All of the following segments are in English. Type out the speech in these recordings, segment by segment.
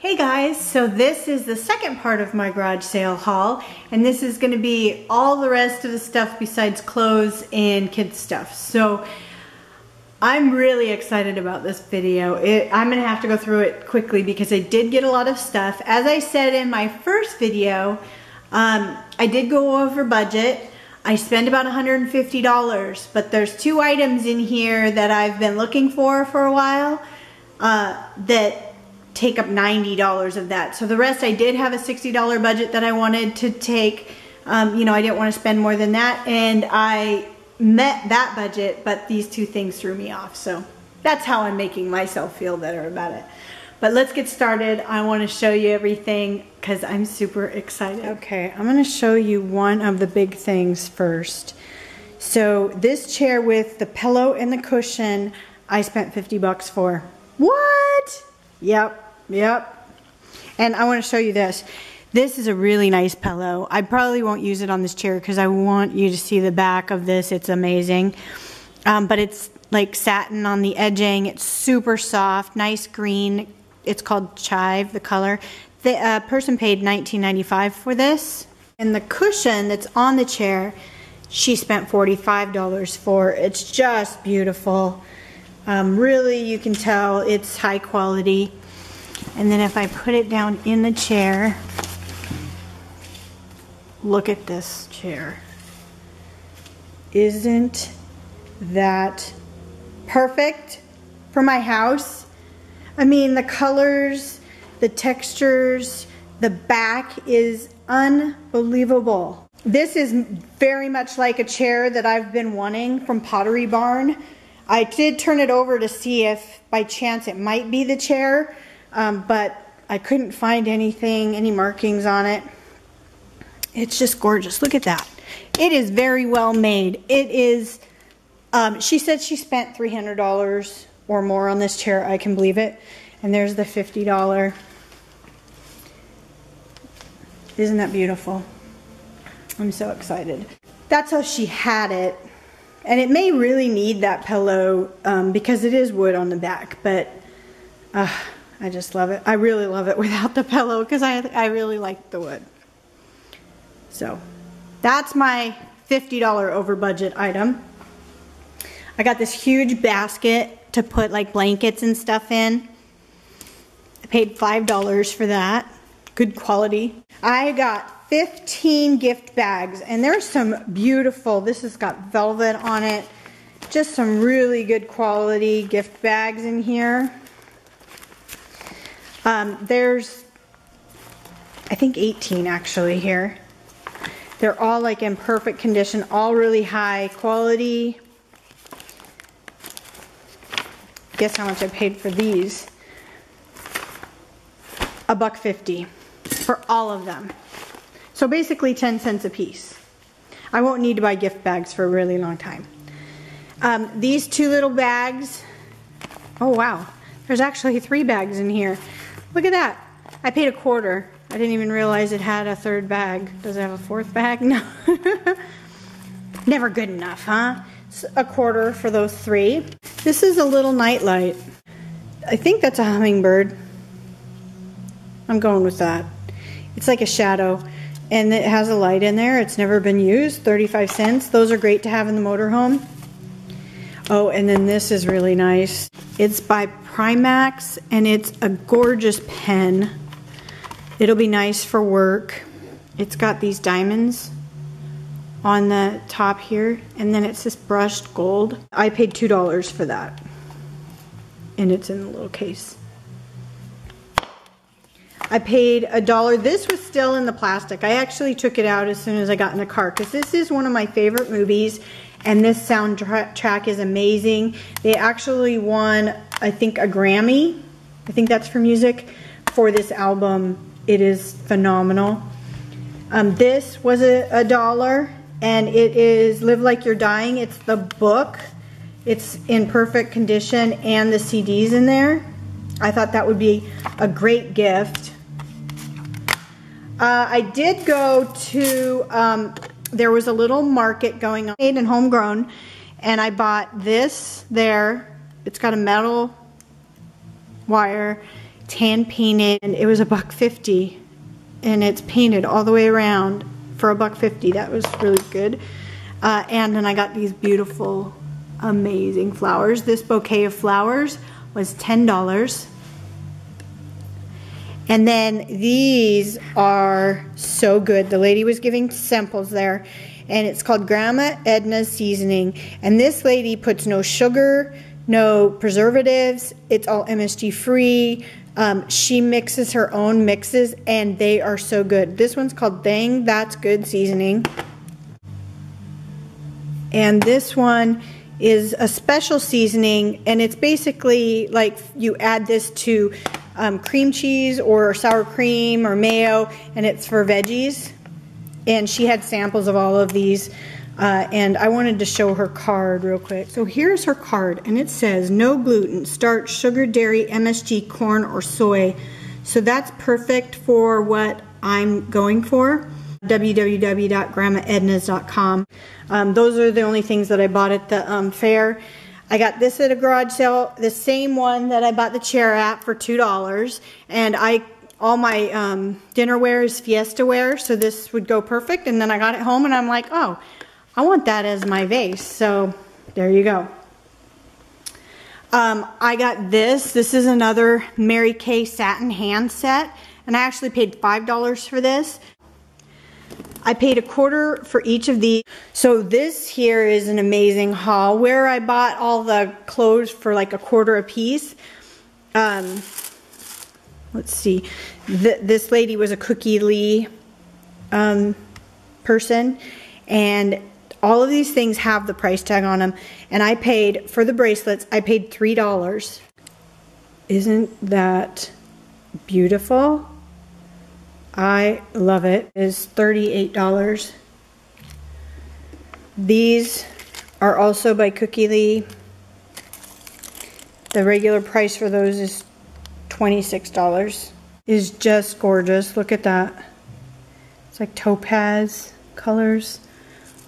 Hey guys, so this is the second part of my garage sale haul and this is going to be all the rest of the stuff besides clothes and kids stuff. So I'm really excited about this video. It, I'm going to have to go through it quickly because I did get a lot of stuff. As I said in my first video, um, I did go over budget. I spent about $150, but there's two items in here that I've been looking for for a while uh, that take up $90 of that. So the rest, I did have a $60 budget that I wanted to take. Um, you know, I didn't want to spend more than that. And I met that budget, but these two things threw me off. So that's how I'm making myself feel better about it. But let's get started. I want to show you everything because I'm super excited. Okay, I'm going to show you one of the big things first. So this chair with the pillow and the cushion, I spent 50 bucks for. What? Yep, Yep. And I want to show you this. This is a really nice pillow. I probably won't use it on this chair because I want you to see the back of this. It's amazing. Um, but it's like satin on the edging. It's super soft, nice green. It's called Chive, the color. The uh, person paid $19.95 for this. And the cushion that's on the chair, she spent $45 for. It's just beautiful. Um, really, you can tell it's high quality. And then if I put it down in the chair, look at this chair. Isn't that perfect for my house? I mean, the colors, the textures, the back is unbelievable. This is very much like a chair that I've been wanting from Pottery Barn. I did turn it over to see if by chance it might be the chair, um, but I couldn't find anything, any markings on it. It's just gorgeous. Look at that. It is very well made. It is, um, she said she spent $300 or more on this chair. I can believe it. And there's the $50. Isn't that beautiful? I'm so excited. That's how she had it. And it may really need that pillow um, because it is wood on the back, but uh, I just love it. I really love it without the pillow because I, I really like the wood. So that's my $50 over budget item. I got this huge basket to put like blankets and stuff in. I paid $5 for that. Good quality. I got 15 gift bags and there's some beautiful, this has got velvet on it. Just some really good quality gift bags in here. Um, there's, I think 18 actually here. They're all like in perfect condition, all really high quality. Guess how much I paid for these? A buck fifty for all of them. So basically 10 cents a piece. I won't need to buy gift bags for a really long time. Um, these two little bags, oh wow, there's actually three bags in here. Look at that. I paid a quarter. I didn't even realize it had a third bag. Does it have a fourth bag? No. Never good enough, huh? It's a quarter for those three. This is a little nightlight. I think that's a hummingbird. I'm going with that. It's like a shadow and it has a light in there. It's never been used, 35 cents. Those are great to have in the motorhome. Oh, and then this is really nice. It's by Primax and it's a gorgeous pen. It'll be nice for work. It's got these diamonds on the top here and then it's this brushed gold. I paid $2 for that and it's in a little case. I paid a dollar. This was still in the plastic. I actually took it out as soon as I got in the car because this is one of my favorite movies and this soundtrack track is amazing. They actually won, I think, a Grammy. I think that's for music for this album. It is phenomenal. Um, this was a, a dollar, and it is Live Like You're Dying. It's the book. It's in perfect condition, and the CD's in there. I thought that would be a great gift. Uh, I did go to um, there was a little market going on, made and homegrown, and I bought this there. It's got a metal wire. tan painted and it was a buck 50 and it's painted all the way around for a buck 50 that was really good uh, and then I got these beautiful amazing flowers this bouquet of flowers was $10 and then these are so good the lady was giving samples there and it's called Grandma Edna's seasoning and this lady puts no sugar no preservatives it's all MSG free um, she mixes her own mixes and they are so good. This one's called Dang That's Good Seasoning. And this one is a special seasoning and it's basically like you add this to um, cream cheese or sour cream or mayo and it's for veggies. And she had samples of all of these uh, and I wanted to show her card real quick. So here's her card, and it says no gluten, starch, sugar, dairy, MSG, corn, or soy. So that's perfect for what I'm going for www.grandmaednas.com. Um, those are the only things that I bought at the um, fair. I got this at a garage sale, the same one that I bought the chair at for $2. And I all my um, dinnerware is Fiesta ware, so this would go perfect. And then I got it home and I'm like, oh, I want that as my vase. So there you go. Um, I got this. This is another Mary Kay satin hand set. And I actually paid $5 for this. I paid a quarter for each of these. So this here is an amazing haul. Where I bought all the clothes for like a quarter a piece. Um, let's see. Th this lady was a Cookie Lee um, person. And all of these things have the price tag on them. And I paid, for the bracelets, I paid $3. Isn't that beautiful? I love it. It is $38. These are also by Cookie Lee. The regular price for those is $26. Is just gorgeous. Look at that. It's like topaz colors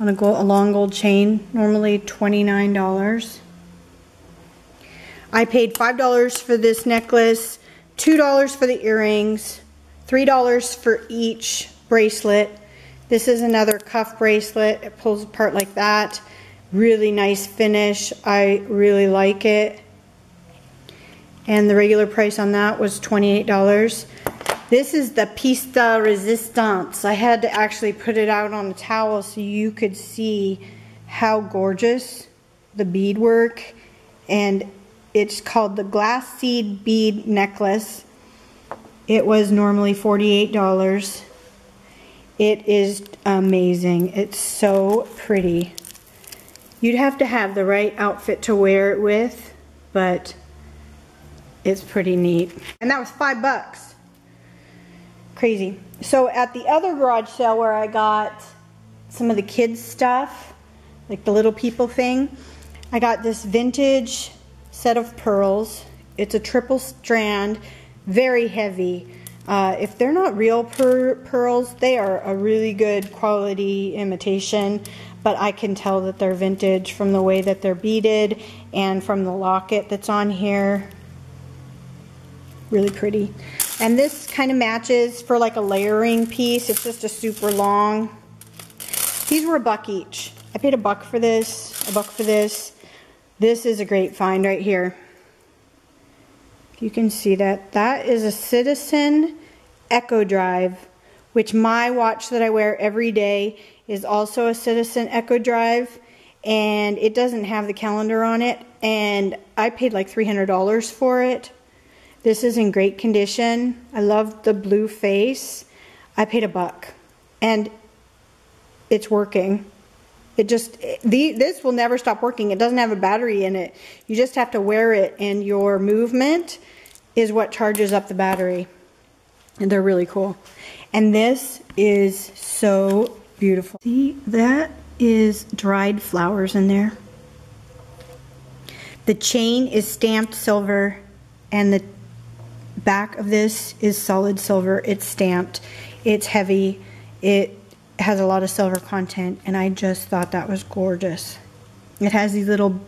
on a, gold, a long gold chain, normally $29. I paid $5 for this necklace, $2 for the earrings, $3 for each bracelet. This is another cuff bracelet. It pulls apart like that. Really nice finish. I really like it. And the regular price on that was $28. This is the Pista Resistance. I had to actually put it out on a towel so you could see how gorgeous the beadwork and it's called the glass seed bead necklace. It was normally $48. It is amazing. It's so pretty. You'd have to have the right outfit to wear it with, but it's pretty neat. And that was five bucks crazy. So at the other garage sale where I got some of the kids stuff, like the little people thing, I got this vintage set of pearls. It's a triple strand, very heavy. Uh, if they're not real per pearls, they are a really good quality imitation, but I can tell that they're vintage from the way that they're beaded and from the locket that's on here. Really pretty. And this kind of matches for like a layering piece. It's just a super long. These were a buck each. I paid a buck for this, a buck for this. This is a great find right here. You can see that. That is a Citizen Eco-Drive, which my watch that I wear every day is also a Citizen Eco-Drive. And it doesn't have the calendar on it. And I paid like $300 for it. This is in great condition. I love the blue face. I paid a buck and it's working. It just, the, this will never stop working. It doesn't have a battery in it. You just have to wear it and your movement is what charges up the battery. And they're really cool. And this is so beautiful. See, that is dried flowers in there. The chain is stamped silver and the back of this is solid silver. It's stamped. It's heavy. It has a lot of silver content, and I just thought that was gorgeous. It has these little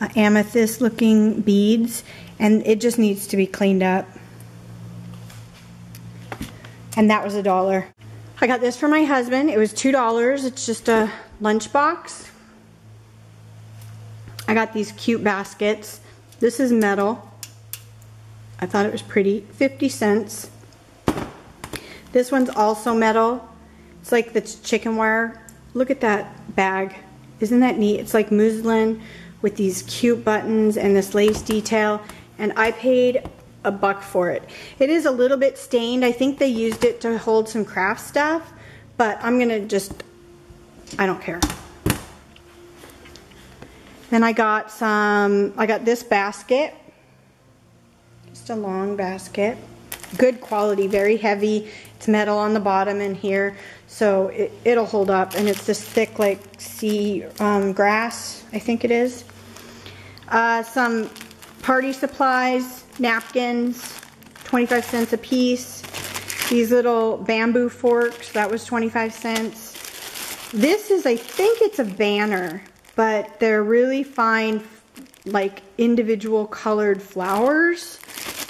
uh, amethyst looking beads, and it just needs to be cleaned up. and that was a dollar. I got this for my husband. It was $2. It's just a lunch box. I got these cute baskets. This is metal. I thought it was pretty. 50 cents. This one's also metal. It's like the chicken wire. Look at that bag. Isn't that neat? It's like muslin with these cute buttons and this lace detail. And I paid a buck for it. It is a little bit stained. I think they used it to hold some craft stuff, but I'm gonna just, I don't care. Then I got some, I got this basket. Just a long basket. Good quality, very heavy. It's metal on the bottom and here, so it, will hold up. And it's this thick, like, sea um, grass, I think it is. Uh, some party supplies, napkins, 25 cents a piece. These little bamboo forks, that was 25 cents. This is, I think it's a banner, but they're really fine, like individual colored flowers.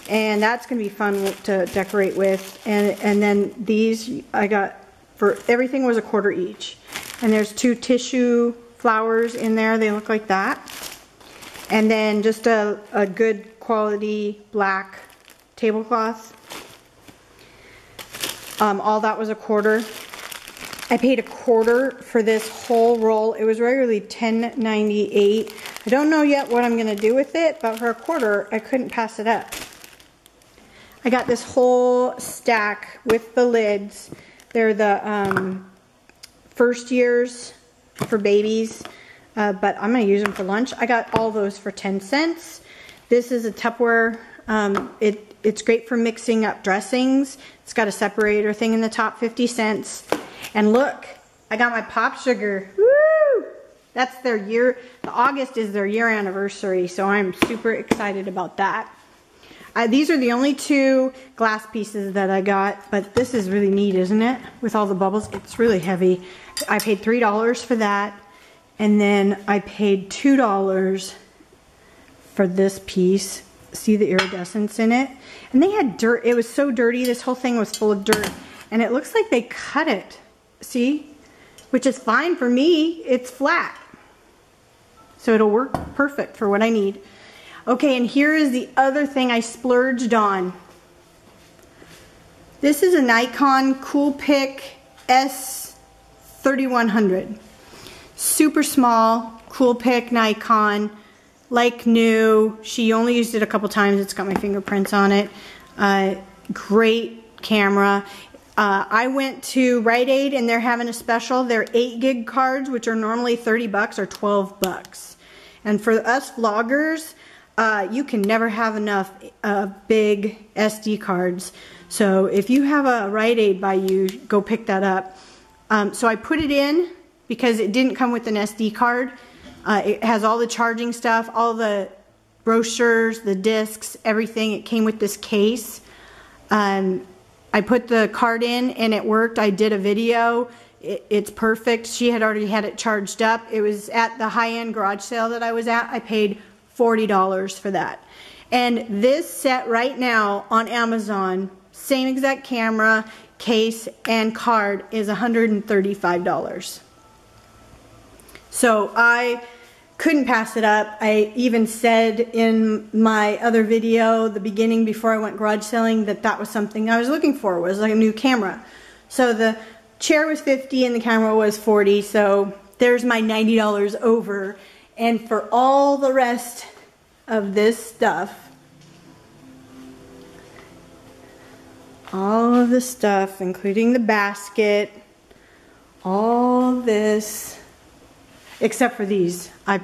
And that's gonna be fun to decorate with. And, and then these I got for, everything was a quarter each. And there's two tissue flowers in there, they look like that. And then just a, a good quality black tablecloth. Um, all that was a quarter. I paid a quarter for this whole roll. It was regularly $10.98. I don't know yet what I'm gonna do with it, but for a quarter, I couldn't pass it up. I got this whole stack with the lids. They're the um, first years for babies uh, but I'm going to use them for lunch. I got all those for 10 cents. This is a Tupperware. Um, it, it's great for mixing up dressings. It's got a separator thing in the top, 50 cents. And look, I got my PopSugar. Woo! That's their year, the August is their year anniversary, so I'm super excited about that. Uh, these are the only two glass pieces that I got, but this is really neat, isn't it? With all the bubbles, it's really heavy. I paid $3 for that. And then I paid $2 for this piece. See the iridescence in it? And they had dirt. It was so dirty. This whole thing was full of dirt. And it looks like they cut it. See? Which is fine for me. It's flat. So it'll work perfect for what I need. Okay, and here is the other thing I splurged on. This is a Nikon Coolpix S3100 super small, Coolpix Nikon, like new. She only used it a couple times. It's got my fingerprints on it. Uh, great camera. Uh, I went to Rite Aid and they're having a special. They're 8 gig cards, which are normally 30 bucks or 12 bucks. And for us vloggers, uh, you can never have enough uh, big SD cards. So if you have a Rite Aid by you, go pick that up. Um, so I put it in because it didn't come with an SD card. Uh, it has all the charging stuff, all the brochures, the discs, everything. It came with this case. Um, I put the card in and it worked. I did a video. It, it's perfect. She had already had it charged up. It was at the high-end garage sale that I was at. I paid $40 for that. And this set right now on Amazon, same exact camera, case, and card is $135. So I couldn't pass it up. I even said in my other video, the beginning before I went garage selling, that that was something I was looking for, was like a new camera. So the chair was 50 and the camera was 40, so there's my $90 over. And for all the rest of this stuff, all of the stuff, including the basket, all this, except for these. I,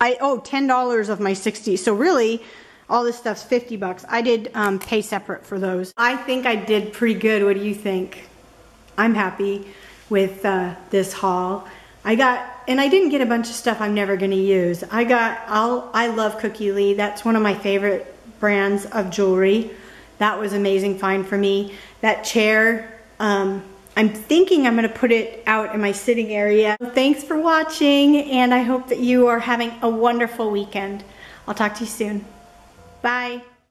I owe $10 of my 60 so really all this stuff's 50 bucks. I did um, pay separate for those. I think I did pretty good. What do you think? I'm happy with uh, this haul. I got, and I didn't get a bunch of stuff I'm never gonna use. I got, I'll, I love Cookie Lee. That's one of my favorite brands of jewelry. That was amazing find for me. That chair, um, I'm thinking I'm going to put it out in my sitting area. Thanks for watching and I hope that you are having a wonderful weekend. I'll talk to you soon. Bye.